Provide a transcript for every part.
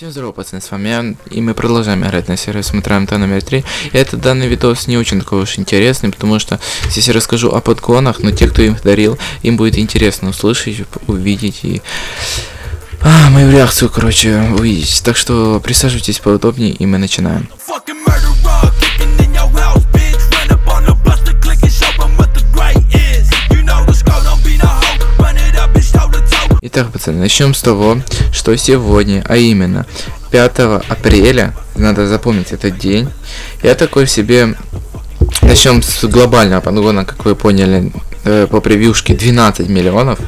Всем здорово, пацаны, с вами я, и мы продолжаем играть на сервис Метро МТ номер 3. И этот данный видос не очень такой уж интересный, потому что здесь я расскажу о подгонах, но те, кто им дарил, им будет интересно услышать, увидеть и... А, мою реакцию, короче, увидеть. Так что присаживайтесь поудобнее, и мы начинаем. Итак, пацаны, начнем с того, что сегодня, а именно 5 апреля, надо запомнить этот день, я такой себе... Начнем с глобального подгона, как вы поняли, э, по превьюшке 12 миллионов.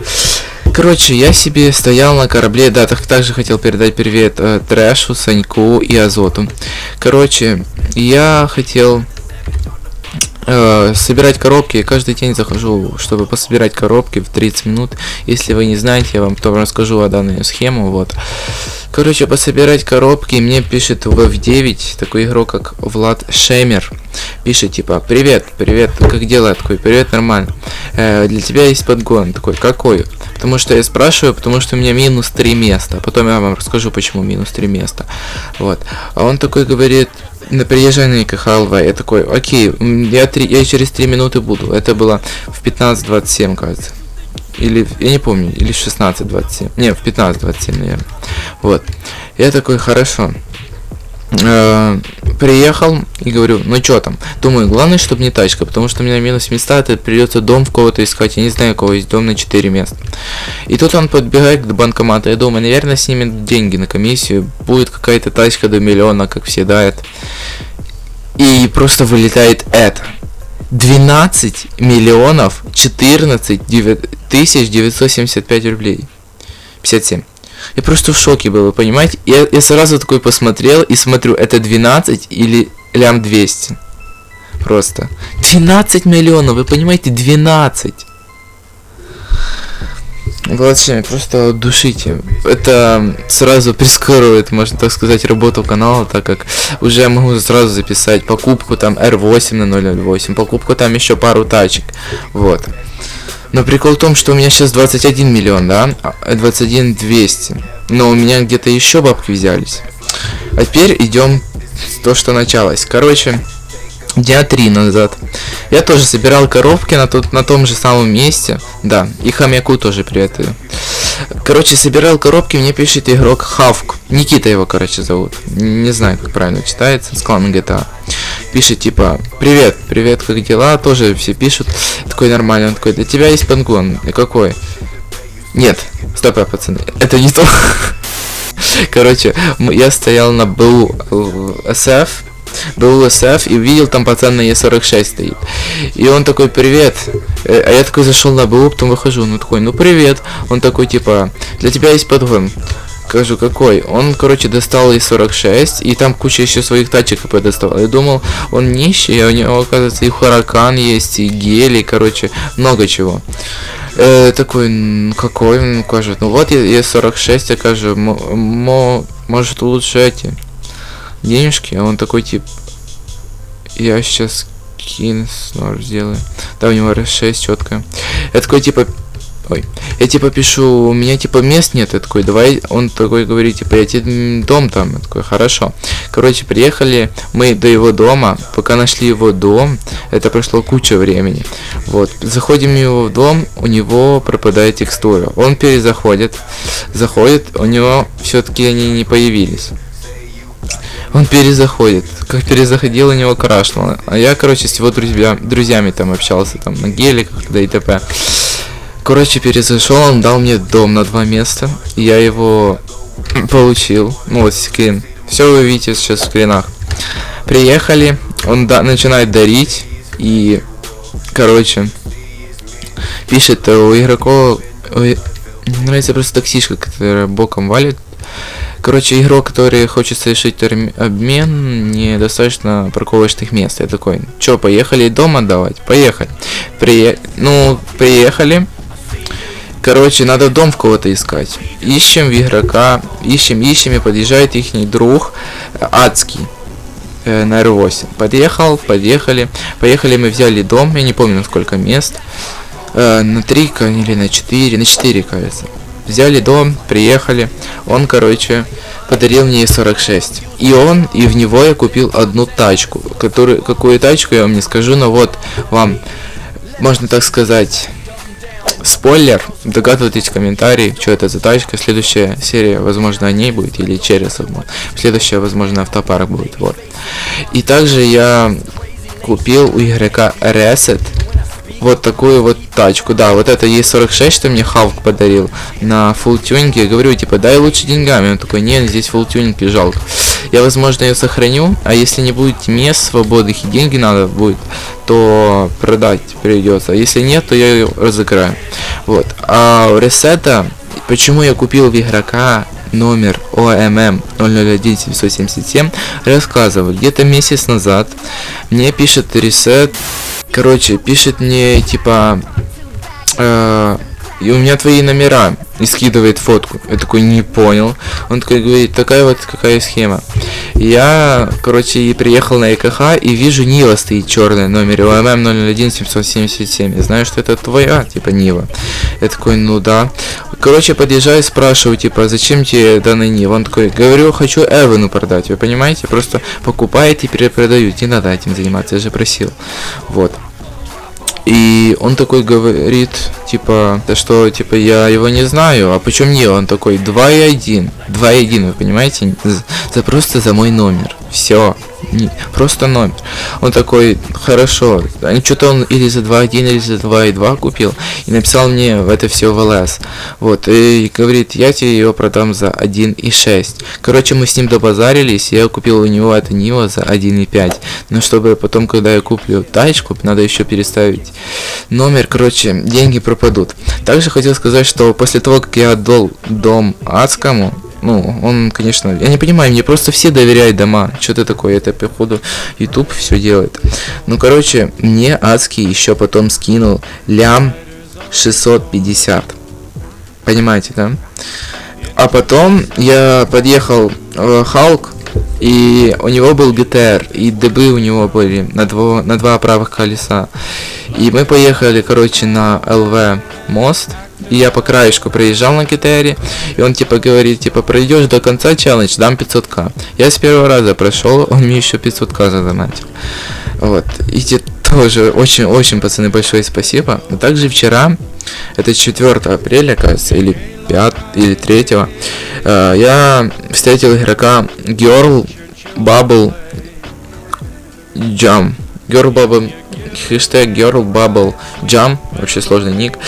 Короче, я себе стоял на корабле, да, так, также хотел передать привет э, Трэшу, Саньку и Азоту. Короче, я хотел э, собирать коробки. Я каждый день захожу, чтобы пособирать коробки в 30 минут. Если вы не знаете, я вам потом расскажу о данной схему. Вот. Короче, пособирать коробки. Мне пишет в F9 такой игрок, как Влад Шемер. Пишет типа, привет, привет, как дела? Такой, привет, нормально. Э, для тебя есть подгон. Такой, какой? Потому что я спрашиваю, потому что у меня минус 3 места. Потом я вам расскажу, почему минус 3 места. Вот. А он такой говорит, на приезжай на. Я такой, окей, я, три, я через 3 минуты буду. Это было в 15.27, кажется. Или, я не помню, или в 16.27. Не, в 15.27, наверное. Вот. Я такой, хорошо. Э, приехал и говорю, ну чё там? Думаю, главное, чтобы не тачка, потому что у меня минус места, это придется дом в кого-то искать. Я не знаю, у кого есть дом на 4 места. И тут он подбегает к банкомату. Я думаю, наверное, снимет деньги на комиссию. Будет какая-то тачка до миллиона, как все дают. И просто вылетает это. 12 миллионов 14 девя- тысяч 975 рублей. 57. Я просто в шоке был, вы понимаете? Я, я сразу такой посмотрел и смотрю, это 12 или лям 200. Просто. 12 миллионов, вы понимаете? 12. Вообще, просто душите. Это сразу прискоривает, можно так сказать, работу канала, так как уже могу сразу записать покупку там R8 на 008, покупку там еще пару тачек. Вот. Но прикол в том, что у меня сейчас 21 миллион, да? А, 21 200. Но у меня где-то еще бабки взялись. А теперь идем то, что началось. Короче, дня три назад. Я тоже собирал коробки на, тот, на том же самом месте. Да, и хомяку тоже приветую. Короче, собирал коробки, мне пишет игрок Хавк. Никита его, короче, зовут. Не знаю, как правильно читается, с клана GTA. Пишет, типа, привет, привет, как дела? Тоже все пишут. Такой нормальный, он такой, для тебя есть пангон. И какой? Нет, стоп, пацаны, это не то. Короче, я стоял на БУ э, СФ, БУ СФ и увидел там пацан на Е46 стоит. И он такой, привет. Э, А я такой зашел на БУ, потом выхожу, ну такой, ну привет. Он такой, типа, для тебя есть подгон. Скажу, какой? Он, короче, достал из 46, и там куча еще своих тачек КП доставал. Я думал, он нищий, а у него, оказывается, и Хуракан есть, и Гели, короче, много чего. Э, такой, «М, какой? Он кажет, ну вот, я 46, я кажу, «Мо- мо- может лучше эти денежки, а он такой, тип, я сейчас кин снова сделаю. Да, у него R6 четко. Я такой, типа, ой, я типа пишу, у меня типа мест нет, я такой, давай, он такой говорит, типа, я тебе дом там, я такой, хорошо. Короче, приехали мы до его дома, пока нашли его дом, это прошло куча времени. Вот, заходим в его дом, у него пропадает текстура. Он перезаходит, заходит, у него все-таки они не появились. Он перезаходит. Как перезаходил, у него крашнуло. А я, короче, с его друзья, друзьями там общался, там, на геликах, да и т.п. Короче, перезашел, он дал мне дом на два места. Я его получил. Ну, вот скрин. Все вы видите сейчас в скринах. Приехали, он да- начинает дарить. И, короче, пишет у игроков... Мне нравится просто таксишка, которая боком валит. Короче, игрок, который хочет совершить обмен, недостаточно парковочных мест. Я такой, чё, поехали дом отдавать? Поехали. Прие... Ну, приехали. Короче, надо дом в кого-то искать. Ищем игрока, ищем, ищем, и подъезжает их друг адский э, на R8. Подъехал, подъехали. Поехали, мы взяли дом, я не помню сколько мест. Э, на 3 ка- или на 4, на 4, кажется. Взяли дом, приехали. Он, короче, подарил мне 46. И он, и в него я купил одну тачку. Которую, какую тачку я вам не скажу, но вот вам, можно так сказать, спойлер. Догадывайтесь в комментарии, что это за тачка. Следующая серия, возможно, о ней будет, или через одну. Следующая, возможно, автопарк будет, вот. И также я купил у игрока Reset вот такую вот тачку. Да, вот это Е46, что мне Халк подарил на фулл тюнинге. Я говорю, типа, дай лучше деньгами. Он такой, нет, здесь фулл тюнинг и жалко. Я, возможно, ее сохраню, а если не будет мест свободных и деньги надо будет, то продать придется. А если нет, то я ее разыграю. Вот. А у ресета, почему я купил в игрока номер ОММ 001 777 рассказывал. Где-то месяц назад мне пишет ресет Короче, пишет мне, типа, э, и у меня твои номера, и скидывает фотку. Я такой, не понял. Он такой говорит, такая вот какая схема. Я, короче, и приехал на ЕКХ, и вижу Нива стоит черная, номер ОММ 001 777. Я знаю, что это твоя, типа, Нива. Я такой, ну да. Короче, подъезжаю, спрашиваю, типа, зачем тебе данный Нива? Он такой, говорю, хочу Эвану продать, вы понимаете? Просто покупаете и перепродают. Не надо этим заниматься, я же просил. Вот. И он такой говорит, типа, что, типа, я его не знаю, а почему не? Он такой, 2 и 1, 2 и 1, вы понимаете? Это просто за мой номер, все просто номер. Он такой, хорошо, что-то он или за 2.1, или за 2.2 купил, и написал мне в это все в ЛС. Вот, и говорит, я тебе ее продам за 1.6. Короче, мы с ним добазарились, я купил у него это Нива за 1.5. Но чтобы потом, когда я куплю тачку, надо еще переставить номер, короче, деньги пропадут. Также хотел сказать, что после того, как я отдал дом адскому, ну, он, конечно, я не понимаю, мне просто все доверяют дома. Что ты такое? Это, походу, YouTube все делает. Ну, короче, мне адский еще потом скинул лям 650. Понимаете, да? А потом я подъехал в Халк, и у него был ГТР, и дыбы у него были на, дво, на два правых колеса. И мы поехали, короче, на ЛВ мост, и я по краешку проезжал на ГТРе, и он типа говорит, типа, пройдешь до конца челлендж, дам 500к. Я с первого раза прошел, он мне еще 500к задонатил. Вот, и тоже очень-очень, пацаны, большое спасибо. А также вчера, это 4 апреля, кажется, или 5, или 3, э, я встретил игрока Girl Bubble Jump. Girl Bubble хэштег Girl Bubble Jump, вообще сложный ник.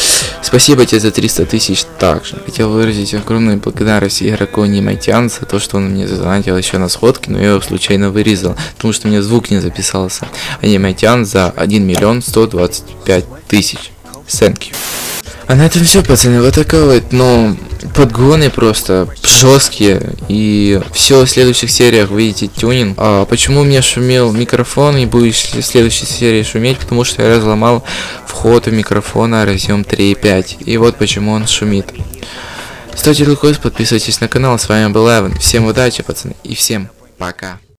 Спасибо тебе за 300 тысяч также. Хотел выразить огромную благодарность игроку Немайтян за то, что он мне задонатил еще на сходке, но я его случайно вырезал, потому что мне звук не записался. А Немайтян за 1 миллион 125 тысяч. Thank you. А на этом все, пацаны, вот такой вот, ну, подгоны просто жесткие. И все в следующих сериях видите тюнинг. А почему у меня шумел микрофон и будет в следующей серии шуметь? Потому что я разломал вход у микрофона разъем 3.5. И вот почему он шумит. Ставьте лайк, подписывайтесь на канал. С вами был Эван. Всем удачи, пацаны, и всем пока.